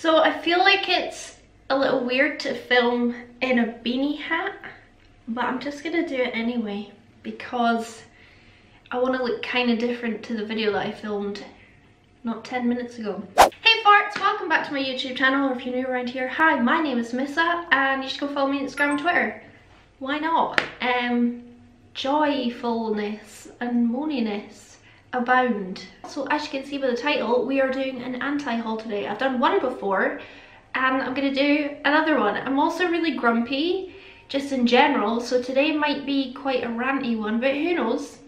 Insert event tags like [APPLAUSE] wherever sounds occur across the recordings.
So I feel like it's a little weird to film in a beanie hat, but I'm just gonna do it anyway because I want to look kind of different to the video that I filmed not 10 minutes ago. Hey farts, welcome back to my YouTube channel, or if you're new around here, hi, my name is Missa, and you should go follow me on Instagram and Twitter. Why not? Um, joyfulness and moaniness abound. So as you can see by the title, we are doing an anti-haul today. I've done one before, and I'm gonna do another one. I'm also really grumpy, just in general, so today might be quite a ranty one, but who knows?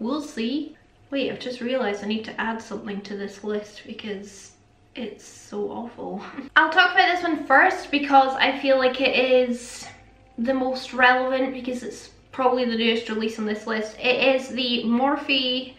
We'll see. Wait, I've just realised I need to add something to this list because it's so awful. [LAUGHS] I'll talk about this one first because I feel like it is the most relevant because it's probably the newest release on this list. It is the Morphe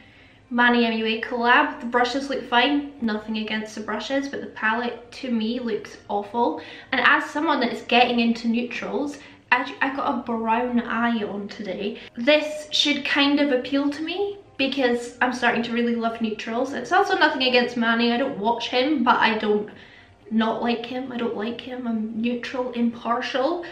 Manny MUA collab. The brushes look fine, nothing against the brushes, but the palette to me looks awful. And as someone that is getting into neutrals, I got a brown eye on today. This should kind of appeal to me because I'm starting to really love neutrals. It's also nothing against Manny. I don't watch him, but I don't not like him. I don't like him. I'm neutral, impartial.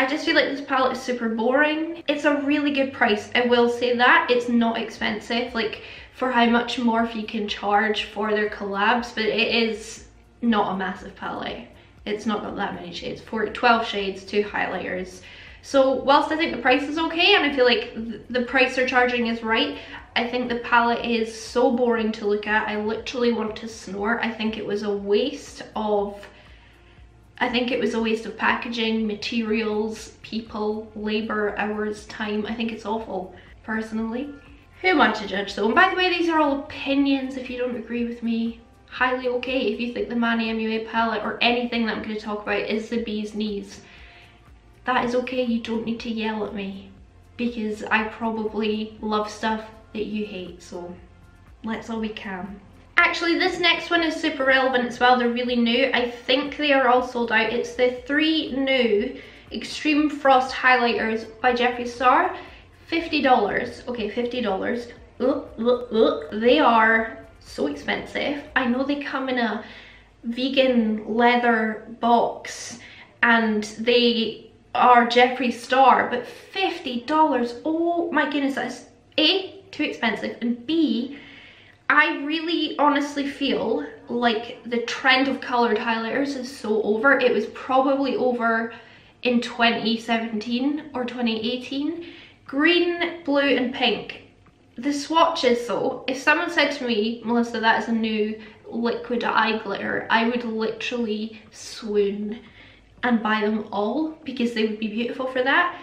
I just feel like this palette is super boring. It's a really good price, I will say that. It's not expensive, like for how much Morphe you can charge for their collabs, but it is not a massive palette. It's not got that many shades, for 12 shades, two highlighters. So whilst I think the price is okay and I feel like the price they're charging is right, I think the palette is so boring to look at. I literally want to snort. I think it was a waste of I think it was a waste of packaging, materials, people, labour, hours, time. I think it's awful, personally. Who am I to judge though? And by the way, these are all opinions if you don't agree with me highly okay if you think the Manny MUA palette or anything that I'm going to talk about is the bee's knees. That is okay, you don't need to yell at me because I probably love stuff that you hate, so let's all be calm. Actually, this next one is super relevant as well. They're really new. I think they are all sold out. It's the three new Extreme Frost highlighters by Jeffree Star. $50. Okay, $50. Look, look, look. They are so expensive. I know they come in a vegan leather box and they are Jeffree Star, but $50, oh my goodness, that's A, too expensive, and B, I really honestly feel like the trend of coloured highlighters is so over. It was probably over in 2017 or 2018. Green, blue and pink the swatches though, if someone said to me, Melissa, that is a new liquid eye glitter, I would literally swoon and buy them all because they would be beautiful for that.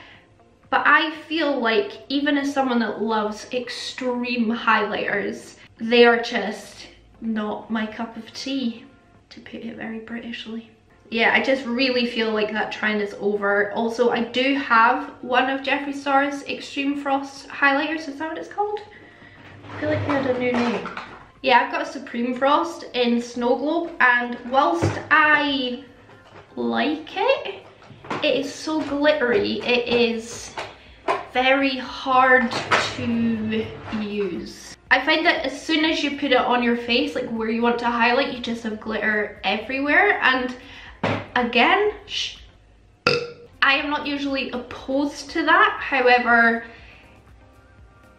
But I feel like even as someone that loves extreme highlighters, they are just not my cup of tea, to put it very Britishly yeah, I just really feel like that trend is over. Also, I do have one of Jeffree Star's Extreme Frost highlighters. Is that what it's called? I feel like they had a new name. Yeah, I've got a Supreme Frost in Snow Globe and whilst I like it, it is so glittery. It is very hard to use. I find that as soon as you put it on your face, like where you want to highlight, you just have glitter everywhere. And again, I am not usually opposed to that. However,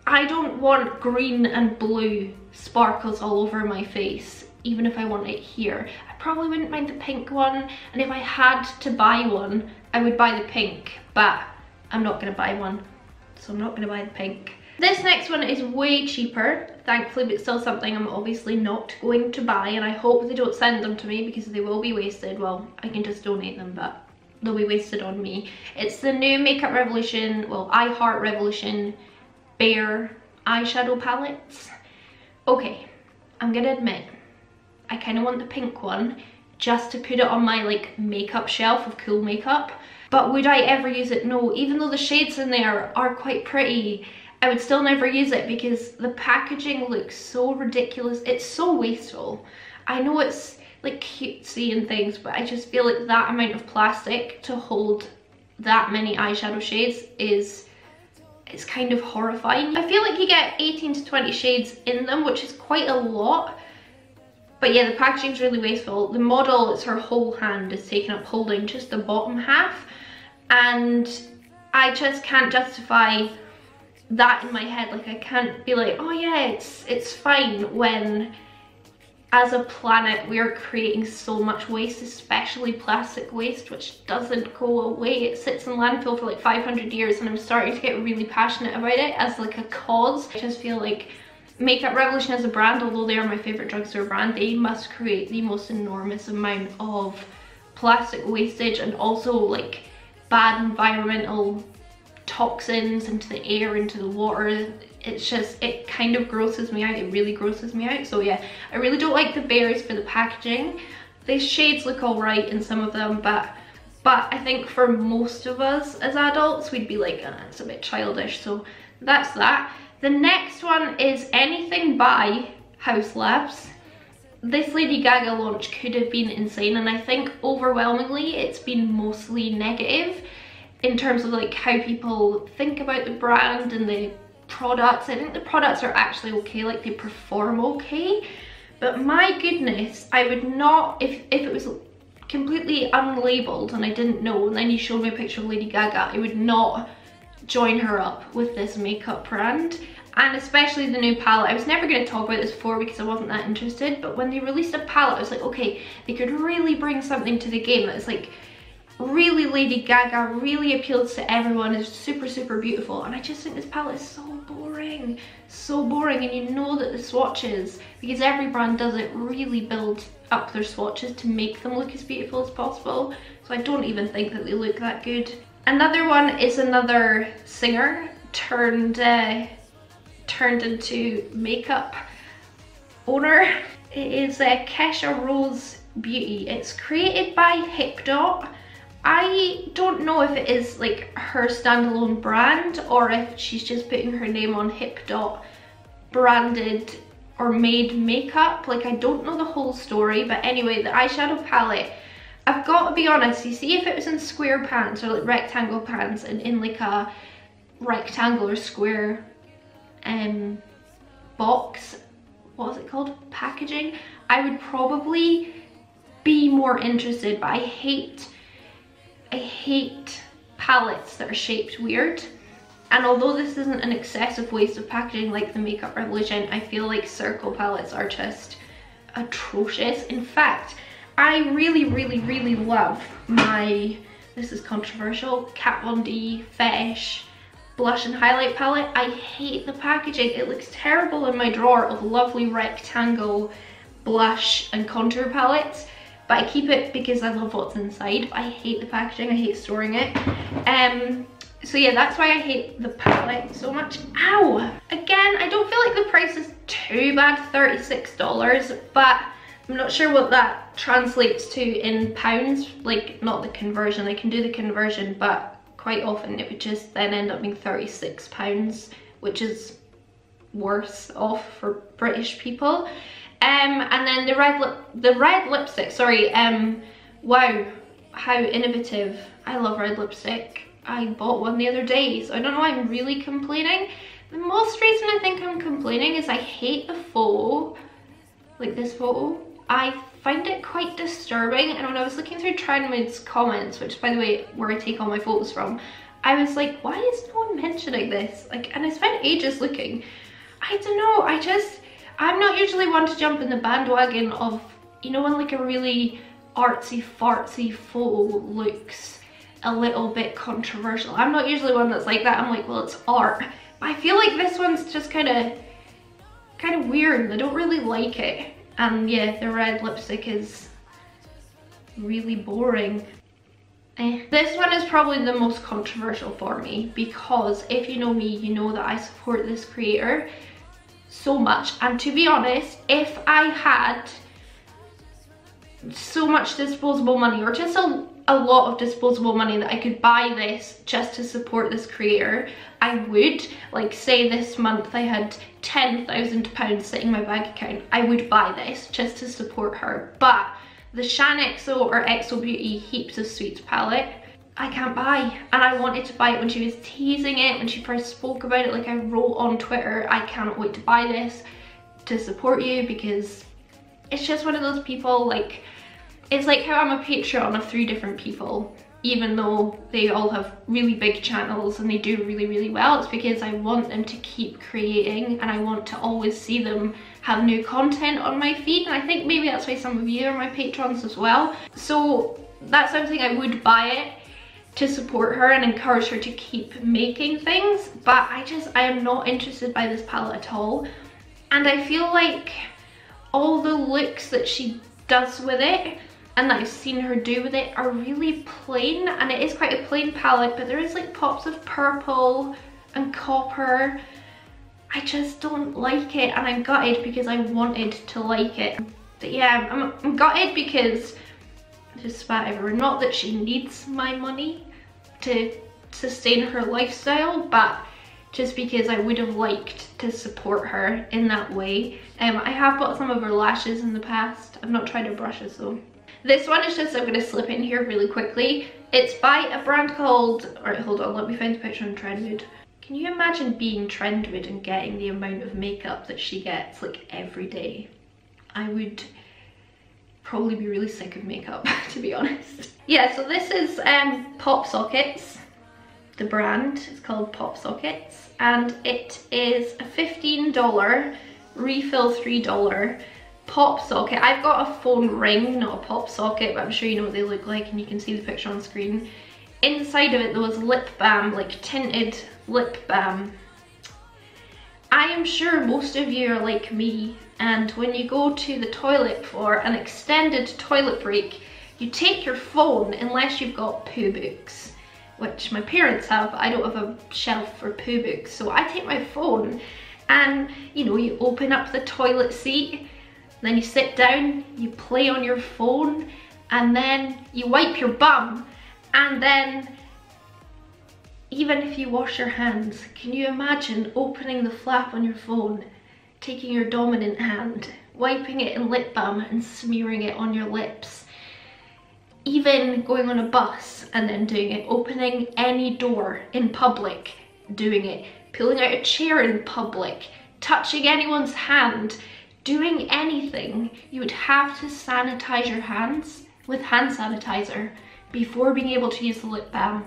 I don't want green and blue sparkles all over my face, even if I want it here. I probably wouldn't mind the pink one, and if I had to buy one, I would buy the pink, but I'm not gonna buy one, so I'm not gonna buy the pink. This next one is way cheaper, thankfully, but still something I'm obviously not going to buy, and I hope they don't send them to me because they will be wasted. Well, I can just donate them, but they'll be wasted on me. It's the new Makeup Revolution, well, I Heart Revolution Bear eyeshadow palettes. Okay, I'm gonna admit, I kind of want the pink one just to put it on my like makeup shelf of cool makeup. But would I ever use it? No, even though the shades in there are quite pretty I would still never use it because the packaging looks so ridiculous. It's so wasteful. I know it's like cutesy and things, but I just feel like that amount of plastic to hold that many eyeshadow shades is it's kind of horrifying. I feel like you get 18 to 20 shades in them, which is quite a lot, but yeah, the packaging's really wasteful. The model, it's her whole hand is taken up holding just the bottom half. And I just can't justify that in my head. Like I can't be like, oh yeah, it's, it's fine when as a planet we are creating so much waste especially plastic waste which doesn't go away it sits in landfill for like 500 years and i'm starting to get really passionate about it as like a cause i just feel like makeup revolution as a brand although they are my favorite drugstore brand they must create the most enormous amount of plastic wastage and also like bad environmental toxins into the air into the water. It's just it kind of grosses me out. It really grosses me out. So yeah i really don't like the berries for the packaging. The shades look all right in some of them but but i think for most of us as adults we'd be like oh, it's a bit childish. So that's that. The next one is anything by Haus Labs this Lady Gaga launch could have been insane and I think overwhelmingly it's been mostly negative in terms of like how people think about the brand and the products. I think the products are actually okay, like they perform okay. But my goodness, I would not, if, if it was completely unlabeled and I didn't know, and then you showed me a picture of Lady Gaga, I would not join her up with this makeup brand. And especially the new palette. I was never going to talk about this before because I wasn't that interested, but when they released a palette, I was like, okay, they could really bring something to the game that's like really Lady Gaga, really appeals to everyone, is super, super beautiful. And I just think this palette is so boring, so boring. And you know that the swatches, because every brand does it, really build up their swatches to make them look as beautiful as possible. So I don't even think that they look that good. Another one is another singer turned, uh, turned into makeup owner. It is uh, Kesha Rose Beauty. It's created by HipDot I don't know if it is like her standalone brand or if she's just putting her name on HipDot branded or made makeup. Like I don't know the whole story, but anyway, the eyeshadow palette, I've got to be honest, you see if it was in square pants or like rectangle pants and in like a rectangle or square um, box, what is it called, packaging, I would probably be more interested, but I hate I hate palettes that are shaped weird. And although this isn't an excessive waste of packaging like the Makeup Revolution, I feel like circle palettes are just atrocious. In fact, I really, really, really love my, this is controversial, Kat Von D Fetish blush and highlight palette. I hate the packaging. It looks terrible in my drawer of lovely rectangle blush and contour palettes but I keep it because I love what's inside. I hate the packaging, I hate storing it. Um, so yeah, that's why I hate the palette so much. Ow! Again, I don't feel like the price is too bad, $36, but I'm not sure what that translates to in pounds, like not the conversion, I can do the conversion, but quite often it would just then end up being 36 pounds, which is worse off for British people. Um, and then the red lip, the red lipstick, sorry, um, wow, how innovative. I love red lipstick. I bought one the other day, so I don't know why I'm really complaining. The most reason I think I'm complaining is I hate the photo, like this photo. I find it quite disturbing, and when I was looking through Trendmood's comments, which by the way, where I take all my photos from, I was like, why is no one mentioning this? Like, and I spent ages looking. I don't know, I just, I'm not usually one to jump in the bandwagon of, you know, when like a really artsy fartsy photo looks a little bit controversial. I'm not usually one that's like that. I'm like, well, it's art. But I feel like this one's just kind of, kind of weird. I don't really like it. And yeah, the red lipstick is really boring. Eh. This one is probably the most controversial for me because if you know me, you know that I support this creator so much. And to be honest if I had so much disposable money or just a, a lot of disposable money that I could buy this just to support this creator I would. Like say this month I had 10,000 pounds sitting in my bank account I would buy this just to support her. But the Shaaanxo or XO Beauty Heaps of Sweets palette I can't buy and I wanted to buy it when she was teasing it when she first spoke about it like I wrote on Twitter I cannot wait to buy this to support you because it's just one of those people like, it's like how I'm a Patreon of three different people even though they all have really big channels and they do really really well. It's because I want them to keep creating and I want to always see them have new content on my feed and I think maybe that's why some of you are my patrons as well. So that's something I would buy it to support her and encourage her to keep making things but I just I am not interested by this palette at all. And I feel like all the looks that she does with it and that I've seen her do with it are really plain and it is quite a plain palette but there is like pops of purple and copper. I just don't like it and I'm gutted because I wanted to like it. But yeah I'm, I'm gutted because just spat everywhere not that she needs my money to sustain her lifestyle but just because I would have liked to support her in that way. Um, I have bought some of her lashes in the past. I've not tried her brushes though. This one is just, I'm going to slip in here really quickly. It's by a brand called, alright hold on, let me find the picture on Trendmood. Can you imagine being Trendmood and getting the amount of makeup that she gets like every day? I would probably be really sick of makeup [LAUGHS] to be honest. Yeah, so this is um, Pop Sockets, the brand, it's called Pop Sockets and it is a $15 refill $3 pop socket. I've got a phone ring, not a pop socket, but I'm sure you know what they look like and you can see the picture on screen. Inside of it there was lip balm, like tinted lip balm. I am sure most of you are like me and when you go to the toilet for an extended toilet break, you take your phone unless you've got poo books, which my parents have, I don't have a shelf for poo books. So I take my phone and you know, you open up the toilet seat then you sit down, you play on your phone, and then you wipe your bum, and then even if you wash your hands, can you imagine opening the flap on your phone, taking your dominant hand, wiping it in lip balm and smearing it on your lips, even going on a bus and then doing it, opening any door in public, doing it, pulling out a chair in public, touching anyone's hand, doing anything, you would have to sanitize your hands with hand sanitizer before being able to use the lip balm.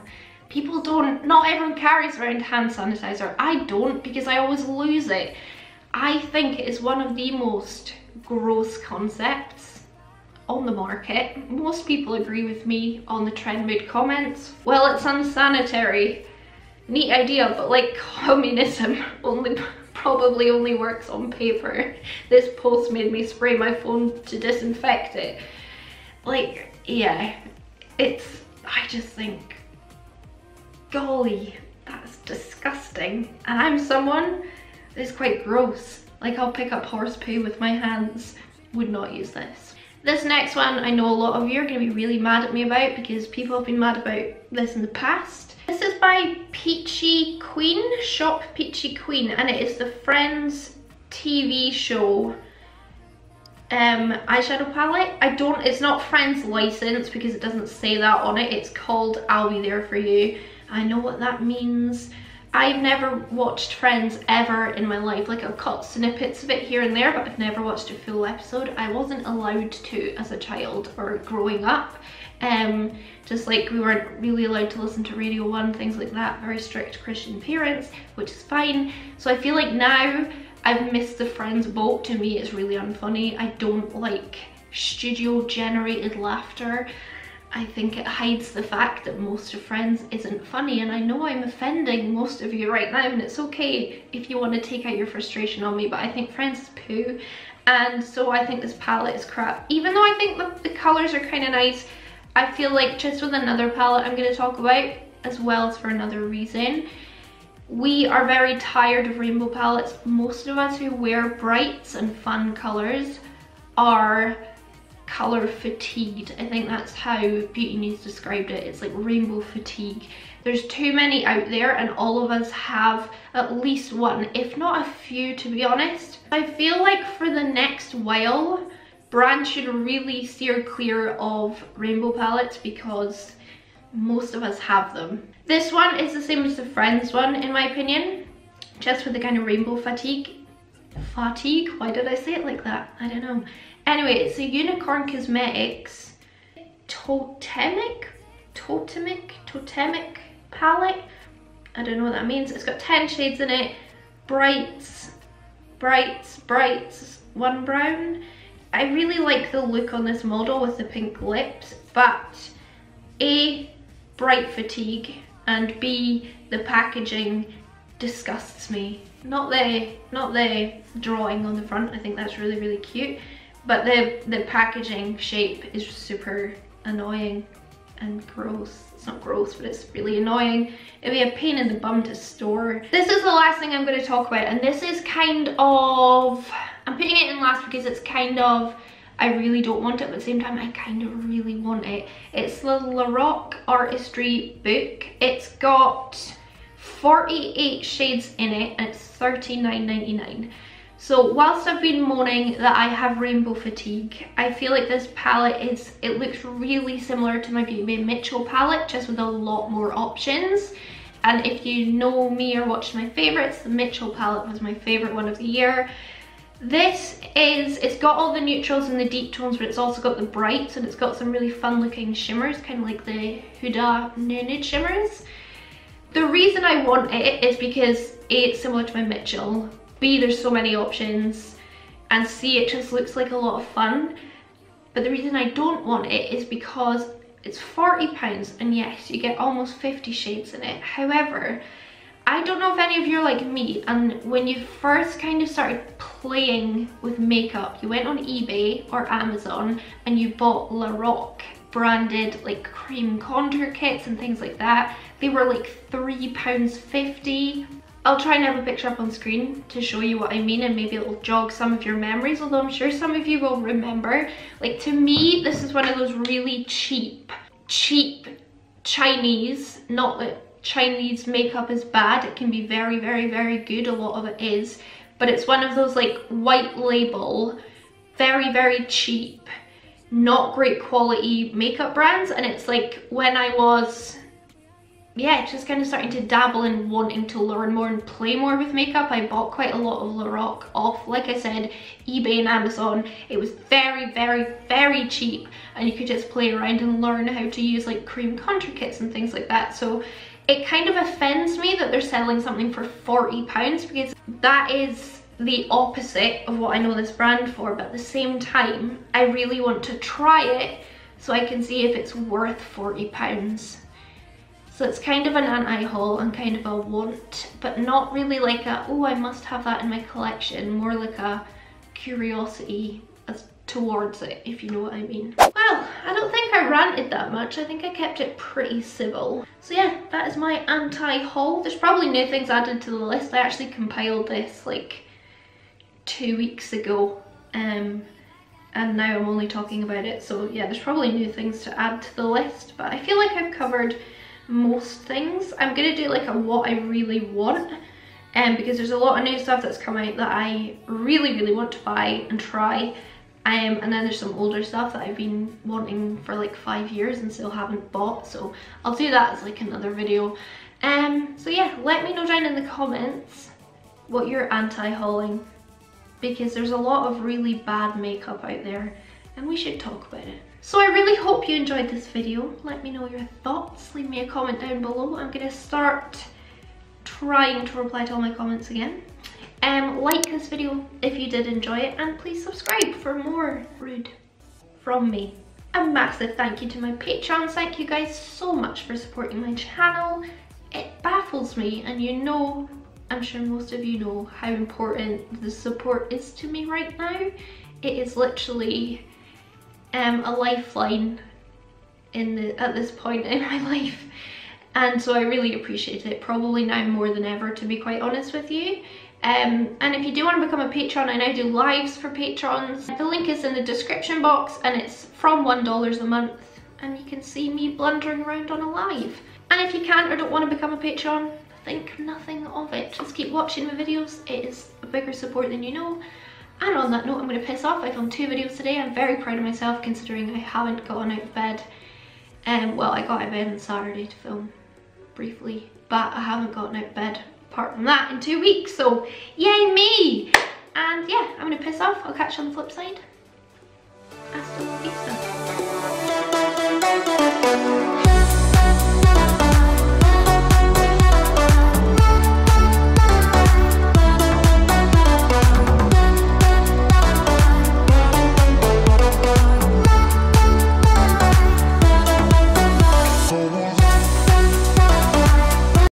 People don't, not everyone carries around hand sanitizer. I don't because I always lose it. I think it is one of the most gross concepts on the market. Most people agree with me on the trend. Trendmood comments. Well, it's unsanitary. Neat idea, but like communism [LAUGHS] only probably only works on paper. This post made me spray my phone to disinfect it. Like, yeah, it's, I just think, golly, that's disgusting. And I'm someone that's quite gross. Like I'll pick up horse poo with my hands, would not use this. This next one, I know a lot of you are gonna be really mad at me about because people have been mad about this in the past. This is by Peachy Queen, Shop Peachy Queen, and it is the Friends TV show um, eyeshadow palette. I don't, it's not Friends license because it doesn't say that on it. It's called I'll Be There For You. I know what that means. I've never watched Friends ever in my life. Like I've caught snippets of it here and there, but I've never watched a full episode. I wasn't allowed to as a child or growing up. Um, just like we weren't really allowed to listen to Radio 1, things like that, very strict Christian parents, which is fine. So I feel like now I've missed the Friends boat. To me, it's really unfunny. I don't like studio generated laughter. I think it hides the fact that most of Friends isn't funny and I know I'm offending most of you right now and it's okay if you want to take out your frustration on me but I think Friends is poo and so I think this palette is crap. Even though I think the, the colours are kind of nice, I feel like just with another palette I'm going to talk about as well as for another reason. We are very tired of rainbow palettes. Most of us who wear brights and fun colours are color fatigued. I think that's how Beauty News described it. It's like rainbow fatigue. There's too many out there and all of us have at least one, if not a few to be honest. I feel like for the next while, brands should really steer clear of rainbow palettes because most of us have them. This one is the same as the Friends one in my opinion, just with the kind of rainbow fatigue. Fatigue? Why did I say it like that? I don't know. Anyway, it's a Unicorn Cosmetics Totemic, Totemic, Totemic palette. I don't know what that means. It's got 10 shades in it. Brights, brights, brights, one brown. I really like the look on this model with the pink lips, but A, bright fatigue, and B, the packaging disgusts me. Not the, not the drawing on the front, I think that's really, really cute, but the, the packaging shape is super annoying and gross. It's not gross, but it's really annoying. It'd be a pain in the bum to store. This is the last thing I'm going to talk about, and this is kind of... I'm putting it in last because it's kind of... I really don't want it, but at the same time, I kind of really want it. It's the Lorac Artistry book. It's got 48 shades in it, and it's $39.99. So whilst I've been moaning that I have rainbow fatigue, I feel like this palette is, it looks really similar to my Beauty Bay Mitchell palette, just with a lot more options. And if you know me or watched my favourites, the Mitchell palette was my favourite one of the year. This is, it's got all the neutrals and the deep tones, but it's also got the brights and it's got some really fun looking shimmers, kind of like the Huda New Nude shimmers. The reason I want it is because A, it's similar to my Mitchell, B, there's so many options, and C, it just looks like a lot of fun. But the reason I don't want it is because it's 40 pounds and yes, you get almost 50 shades in it. However, I don't know if any of you are like me and when you first kind of started playing with makeup, you went on eBay or Amazon and you bought La Lorac branded like cream contour kits and things like that. They were like £3.50 I'll try and have a picture up on screen to show you what I mean and maybe it'll jog some of your memories, although I'm sure some of you will remember. Like to me, this is one of those really cheap, cheap Chinese, not that Chinese makeup is bad, it can be very, very, very good, a lot of it is, but it's one of those like white label, very, very cheap, not great quality makeup brands and it's like when I was yeah, just kind of starting to dabble in wanting to learn more and play more with makeup. I bought quite a lot of Lorac off, like I said, eBay and Amazon. It was very, very, very cheap and you could just play around and learn how to use like cream contour kits and things like that. So it kind of offends me that they're selling something for 40 pounds because that is the opposite of what I know this brand for, but at the same time, I really want to try it so I can see if it's worth 40 pounds. So it's kind of an anti haul and kind of a want, but not really like a, oh, I must have that in my collection, more like a curiosity as towards it, if you know what I mean. Well, I don't think I ranted that much. I think I kept it pretty civil. So yeah, that is my anti-haul. There's probably new things added to the list. I actually compiled this like two weeks ago. Um, and now I'm only talking about it. So yeah, there's probably new things to add to the list, but I feel like I've covered most things. I'm gonna do like a what I really want um, because there's a lot of new stuff that's come out that I really, really want to buy and try. Um, and then there's some older stuff that I've been wanting for like five years and still haven't bought. So I'll do that as like another video. Um, so yeah, let me know down in the comments what you're anti-hauling because there's a lot of really bad makeup out there and we should talk about it. So I really hope you enjoyed this video. Let me know your thoughts. Leave me a comment down below. I'm going to start trying to reply to all my comments again. Um, like this video if you did enjoy it and please subscribe for more rude from me. A massive thank you to my patrons. Thank you guys so much for supporting my channel. It baffles me and you know, I'm sure most of you know how important the support is to me right now. It is literally um, a lifeline in the, at this point in my [LAUGHS] life. And so I really appreciate it probably now more than ever to be quite honest with you. Um, and if you do want to become a patron I now do lives for patrons. The link is in the description box and it's from one dollars a month. And you can see me blundering around on a live. And if you can't or don't want to become a patron think nothing of it. Just keep watching my videos. It is a bigger support than you know and on that note, I'm going to piss off. I filmed two videos today. I'm very proud of myself considering I haven't gotten out of bed. Um, well, I got out of bed on Saturday to film briefly, but I haven't gotten out of bed apart from that in two weeks. So yay me! And yeah, I'm going to piss off. I'll catch you on the flip side. Hasta la vista.